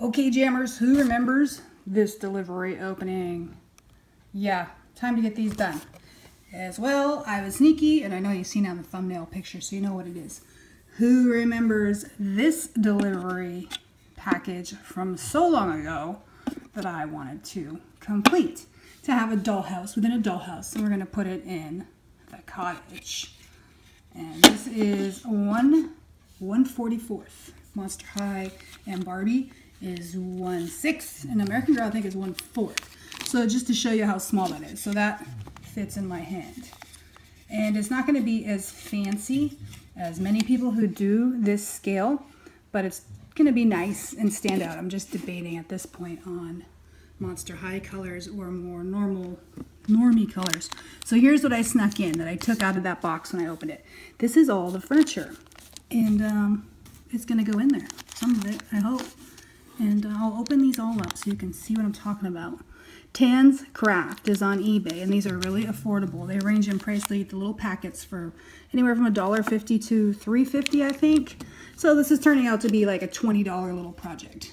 Okay, jammers, who remembers this delivery opening? Yeah, time to get these done. As well, I was sneaky, and I know you've seen on the thumbnail picture, so you know what it is. Who remembers this delivery package from so long ago that I wanted to complete? To have a dollhouse within a dollhouse, and we're going to put it in the cottage. And this is one 144th. Monster High and Barbie is one sixth, and American Girl I think is one fourth. So just to show you how small that is. So that fits in my hand. And it's not going to be as fancy as many people who do this scale, but it's going to be nice and stand out. I'm just debating at this point on Monster High colors or more normal, normie colors. So here's what I snuck in that I took out of that box when I opened it. This is all the furniture. And um, it's going to go in there. Some of it, I hope. I'll open these all up so you can see what I'm talking about. Tan's Craft is on eBay, and these are really affordable. They range in price. They the little packets for anywhere from $1.50 to $3.50, I think. So this is turning out to be like a $20 little project.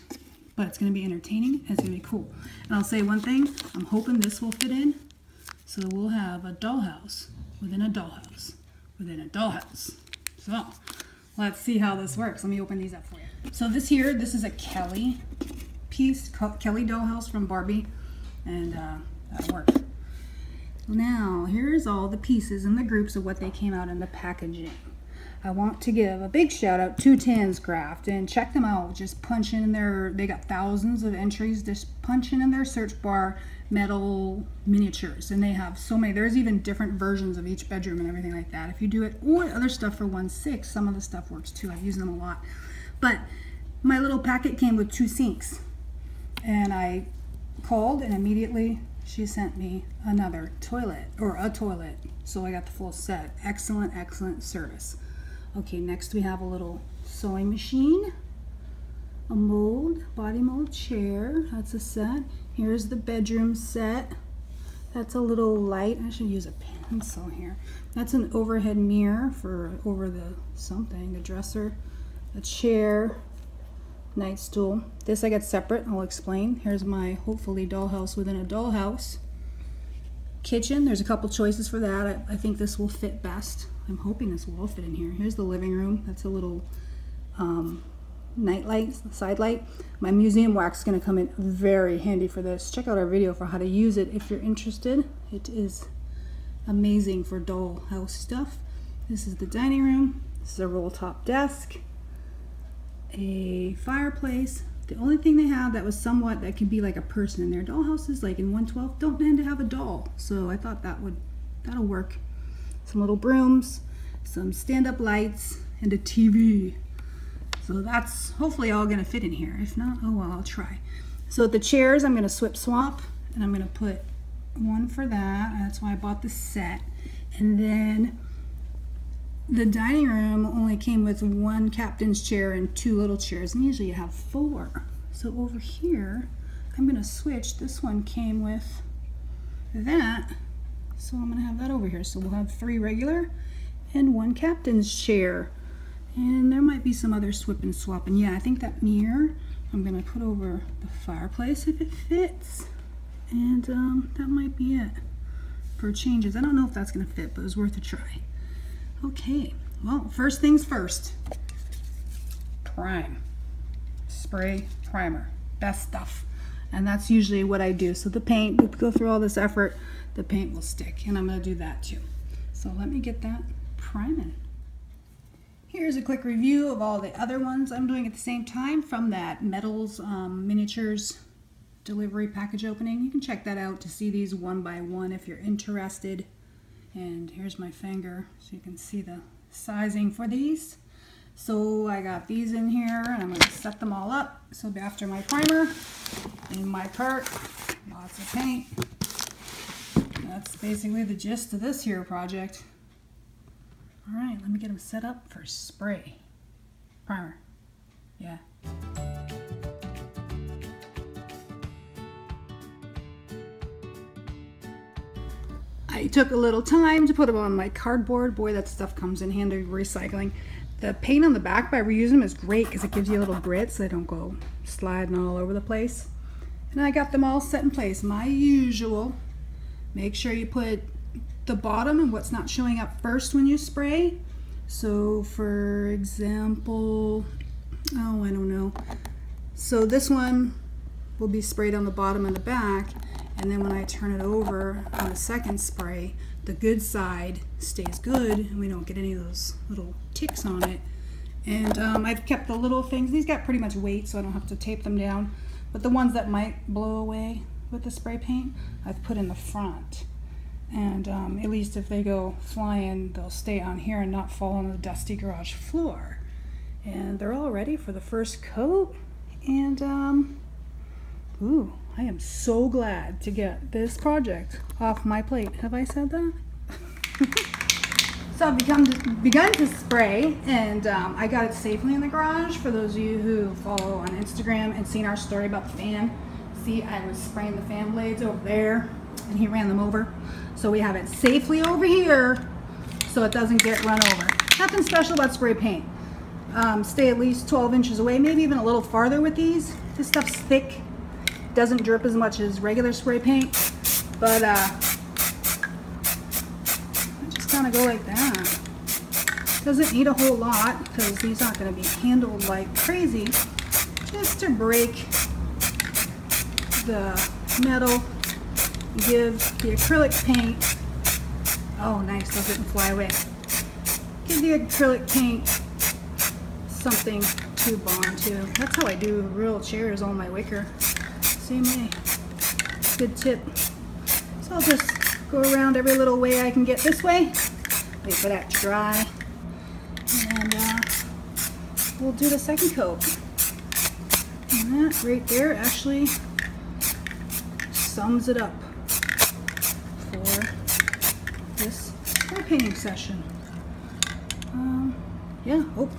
But it's going to be entertaining. It's going to be cool. And I'll say one thing. I'm hoping this will fit in. So we'll have a dollhouse within a dollhouse within a dollhouse. So let's see how this works. Let me open these up for you. So this here, this is a Kelly piece, Kelly dollhouse from Barbie, and uh, that worked. Now, here's all the pieces and the groups of what they came out in the packaging. I want to give a big shout out to Tan's Craft and check them out. Just punch in their, they got thousands of entries. Just punch in in their search bar metal miniatures and they have so many there's even different versions of each bedroom and everything like that if you do it or other stuff for one six some of the stuff works too i've used them a lot but my little packet came with two sinks. And i called and immediately she sent me another toilet or a toilet. So i got the full set. Excellent excellent service. Okay next we have a little sewing machine. A mold body mold chair. That's a set. Here's the bedroom set. That's a little light. I should use a pencil here. That's an overhead mirror for over the something, the dresser, a chair, night stool. This I got separate. I'll explain. Here's my hopefully dollhouse within a dollhouse. Kitchen. There's a couple choices for that. I, I think this will fit best. I'm hoping this will all fit in here. Here's the living room. That's a little um, side light. My museum wax is going to come in very handy for this. Check out our video for how to use it if you're interested. It is amazing for dollhouse stuff. This is the dining room. This is a roll top desk. A fireplace. The only thing they have that was somewhat that could be like a person in their Dollhouses like in 112 don't tend to have a doll. So I thought that would that'll work. Some little brooms, some stand-up lights, and a TV. So that's hopefully all gonna fit in here. If not, oh well, I'll try. So the chairs, I'm gonna swip swap and I'm gonna put one for that. That's why I bought the set. And then the dining room only came with one captain's chair and two little chairs. And usually you have four. So over here, I'm gonna switch. This one came with that. So I'm gonna have that over here. So we'll have three regular and one captain's chair. And there might be some other swip and swap. And yeah, I think that mirror I'm going to put over the fireplace if it fits. And um, that might be it for changes. I don't know if that's going to fit, but it's worth a try. Okay, well, first things first. Prime. Spray primer. Best stuff. And that's usually what I do. So the paint, we go through all this effort, the paint will stick. And I'm going to do that too. So let me get that priming. Here's a quick review of all the other ones I'm doing at the same time from that Metals um, Miniatures delivery package opening. You can check that out to see these one by one if you're interested. And here's my finger so you can see the sizing for these. So I got these in here and I'm going to set them all up. So after my primer in my cart, lots of paint. That's basically the gist of this here project. All right, let me get them set up for spray. Primer. Yeah. Took a little time to put them on my cardboard. Boy, that stuff comes in handy recycling. The paint on the back by reusing them is great because it gives you a little grit so they don't go sliding all over the place. And I got them all set in place. My usual, make sure you put the bottom and what's not showing up first when you spray. So for example, oh, I don't know. So this one will be sprayed on the bottom and the back. And then when I turn it over on the second spray, the good side stays good and we don't get any of those little ticks on it. And um, I've kept the little things, these got pretty much weight so I don't have to tape them down. But the ones that might blow away with the spray paint, I've put in the front. And um, at least if they go flying, they'll stay on here and not fall on the dusty garage floor. And they're all ready for the first coat. And, um, ooh, I am so glad to get this project off my plate. Have I said that? so I've begun to, begun to spray, and um, I got it safely in the garage. For those of you who follow on Instagram and seen our story about the fan, see I was spraying the fan blades over there, and he ran them over. So we have it safely over here, so it doesn't get run over. Nothing special about spray paint. Um, stay at least 12 inches away, maybe even a little farther with these. This stuff's thick doesn't drip as much as regular spray paint, but uh, just kind of go like that. Doesn't need a whole lot because these aren't going to be handled like crazy. Just to break the metal, give the acrylic paint, oh nice, those didn't fly away. Give the acrylic paint something to bond to. That's how I do real chairs on my wicker. Same way. Good tip. So I'll just go around every little way I can get this way. Wait for that to dry. And uh, we'll do the second coat. And that right there actually sums it up for this spray painting session. Um, yeah, oh.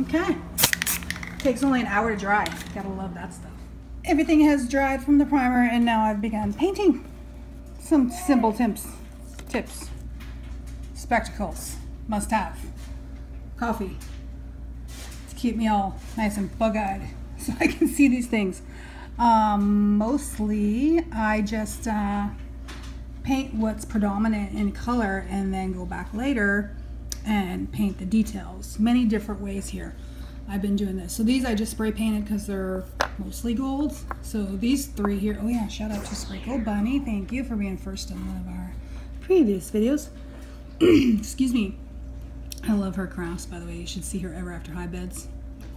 Okay. Takes only an hour to dry. Gotta love that stuff. Everything has dried from the primer and now I've begun painting. Some simple tips. Tips. Spectacles. Must have. Coffee. To keep me all nice and bug-eyed so I can see these things. Um, mostly I just uh, paint what's predominant in color and then go back later and paint the details. Many different ways here. I've been doing this. So these I just spray painted because they're mostly gold. So these three here, oh yeah, shout out to Sprinkle Bunny. Thank you for being first in one of our previous videos. Excuse me. I love her crafts, by the way. You should see her ever after high beds.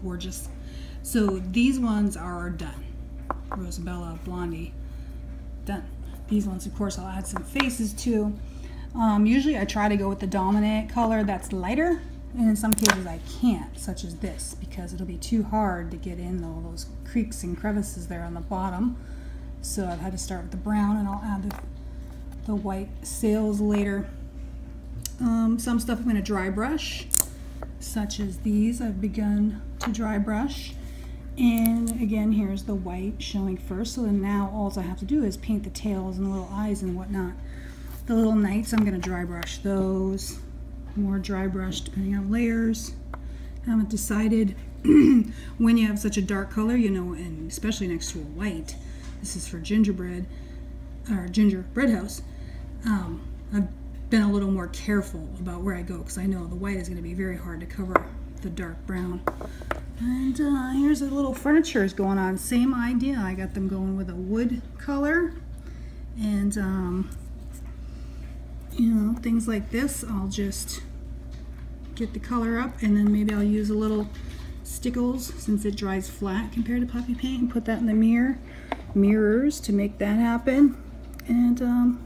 Gorgeous. So these ones are done. Rosabella, Blondie, done. These ones, of course, I'll add some faces to. Um, usually I try to go with the dominant color that's lighter and in some cases I can't, such as this, because it'll be too hard to get in all those creaks and crevices there on the bottom. So I've had to start with the brown and I'll add the, the white sails later. Um, some stuff I'm going to dry brush, such as these I've begun to dry brush. And again, here's the white showing first. So then now all I have to do is paint the tails and the little eyes and whatnot. The little knights, I'm going to dry brush those more dry brush depending on layers. I haven't decided when you have such a dark color, you know, and especially next to a white. This is for gingerbread or gingerbread house. Um, I've been a little more careful about where I go because I know the white is going to be very hard to cover the dark brown. And uh, here's a little furniture is going on. Same idea. I got them going with a wood color. And um, you know, things like this, I'll just get the color up and then maybe I'll use a little stickles since it dries flat compared to puffy paint and put that in the mirror mirrors to make that happen. And um,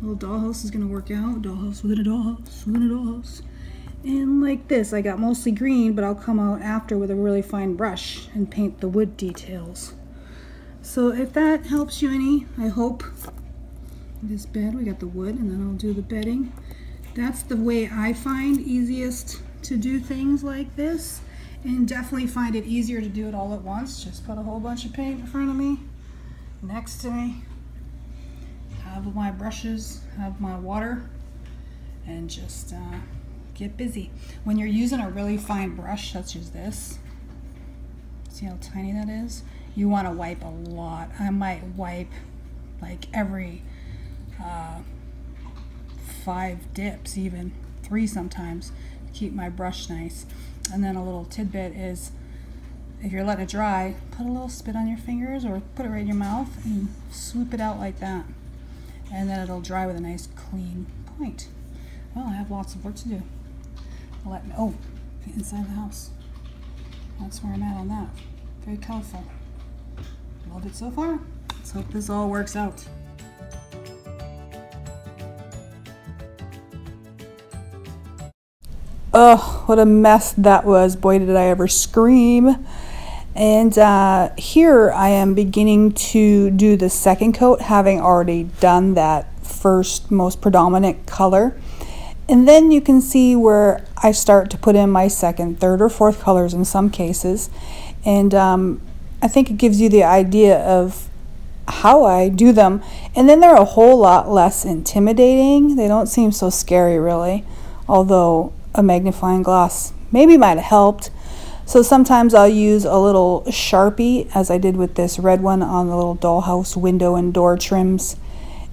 little dollhouse is gonna work out dollhouse within a dollhouse within a dollhouse. And like this I got mostly green but I'll come out after with a really fine brush and paint the wood details. So if that helps you any I hope this bed. We got the wood and then I'll do the bedding. That's the way I find easiest to do things like this and definitely find it easier to do it all at once. Just put a whole bunch of paint in front of me, next to me, have my brushes, have my water, and just uh, get busy. When you're using a really fine brush such as this, see how tiny that is? You want to wipe a lot. I might wipe like every uh, five dips, even three sometimes, to keep my brush nice. And then a little tidbit is if you're letting it dry, put a little spit on your fingers or put it right in your mouth and swoop it out like that. And then it'll dry with a nice clean point. Well, I have lots of work to do. Let me, oh, inside the house. That's where I'm at on that. Very colorful. Love it so far. Let's hope this all works out. Oh, what a mess that was. Boy, did I ever scream. And uh, here I am beginning to do the second coat, having already done that first most predominant color. And then you can see where I start to put in my second, third, or fourth colors in some cases. And um, I think it gives you the idea of how I do them. And then they're a whole lot less intimidating. They don't seem so scary, really. Although a magnifying glass maybe might have helped. So sometimes I'll use a little Sharpie, as I did with this red one on the little dollhouse window and door trims.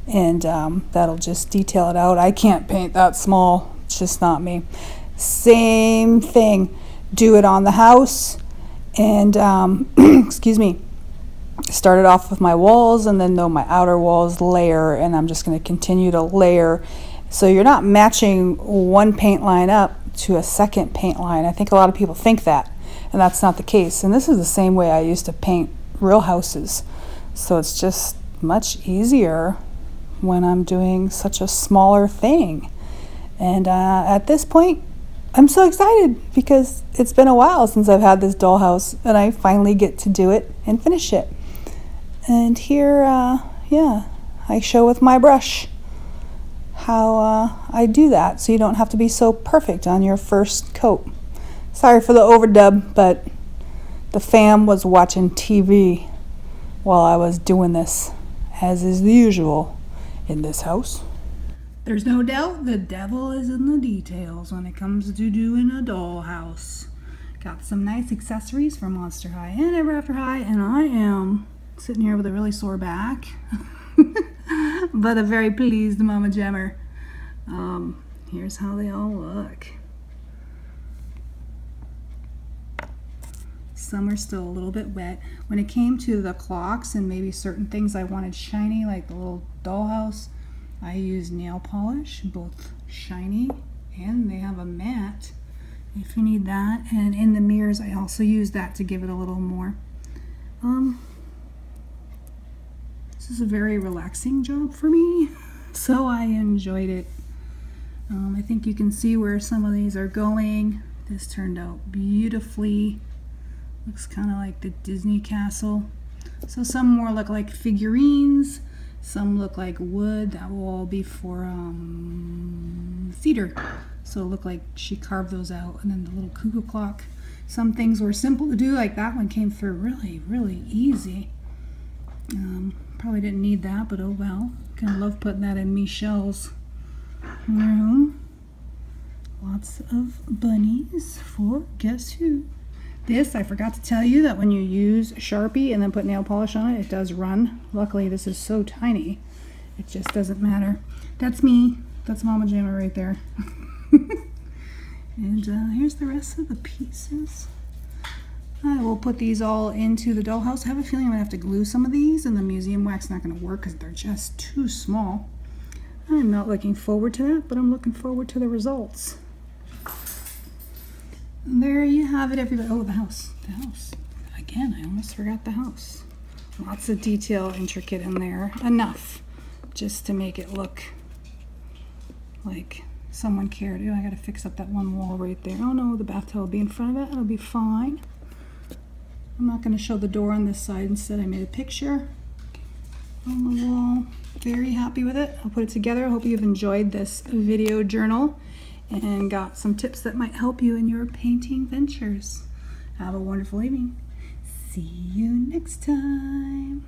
And um, that'll just detail it out. I can't paint that small. It's just not me. Same thing. Do it on the house. And, um, excuse me, started off with my walls and then though my outer walls layer and I'm just going to continue to layer so you're not matching one paint line up to a second paint line. I think a lot of people think that, and that's not the case. And this is the same way I used to paint real houses. So it's just much easier when I'm doing such a smaller thing. And uh, at this point, I'm so excited because it's been a while since I've had this dollhouse and I finally get to do it and finish it. And here, uh, yeah, I show with my brush how uh, I do that so you don't have to be so perfect on your first coat. Sorry for the overdub, but the fam was watching TV while I was doing this, as is the usual in this house. There's no doubt the devil is in the details when it comes to doing a dollhouse. Got some nice accessories for Monster High and Ever After High, and I am sitting here with a really sore back. but a very pleased Mama Jammer. Um, here's how they all look. Some are still a little bit wet. When it came to the clocks and maybe certain things I wanted shiny, like the little dollhouse, I used nail polish, both shiny and they have a matte if you need that. And in the mirrors, I also use that to give it a little more. Um, this is a very relaxing job for me, so I enjoyed it. Um, I think you can see where some of these are going. This turned out beautifully. Looks kind of like the Disney castle. So some more look like figurines. Some look like wood. That will all be for um, cedar. So it looked like she carved those out. And then the little cuckoo clock. Some things were simple to do, like that one came through really, really easy. Um, probably didn't need that, but oh well. Of love putting that in Michelle's room. Lots of bunnies for guess who? This, I forgot to tell you that when you use Sharpie and then put nail polish on it, it does run. Luckily, this is so tiny, it just doesn't matter. That's me. That's Mama Jammer right there. and uh, here's the rest of the pieces. I will put these all into the dollhouse. I have a feeling I'm going to have to glue some of these and the museum wax not going to work because they're just too small. I'm not looking forward to that, but I'm looking forward to the results. There you have it, everybody. Oh, the house. The house. Again, I almost forgot the house. Lots of detail intricate in there. Enough just to make it look like someone cared. Oh, I got to fix up that one wall right there. Oh no, the bathtub will be in front of it. It'll be fine. I'm not going to show the door on this side. Instead, I made a picture on the wall. Very happy with it. I'll put it together. I hope you've enjoyed this video journal and got some tips that might help you in your painting ventures. Have a wonderful evening. See you next time.